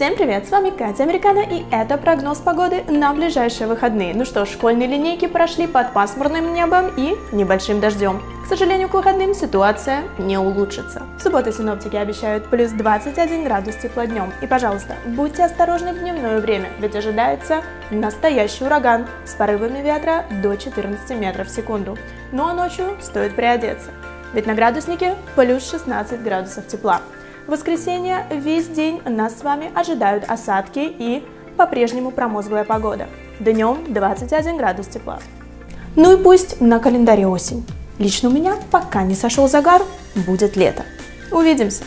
Всем привет, с вами Катя Американо и это прогноз погоды на ближайшие выходные. Ну что, школьные линейки прошли под пасмурным небом и небольшим дождем. К сожалению, к выходным ситуация не улучшится. В субботу синоптики обещают плюс 21 градус тепла днем. И, пожалуйста, будьте осторожны в дневное время, ведь ожидается настоящий ураган с порывами ветра до 14 метров в секунду. Ну а ночью стоит приодеться, ведь на градуснике плюс 16 градусов тепла. В воскресенье весь день нас с вами ожидают осадки и по-прежнему промозглая погода. Днем 21 градус тепла. Ну и пусть на календаре осень. Лично у меня пока не сошел загар, будет лето. Увидимся!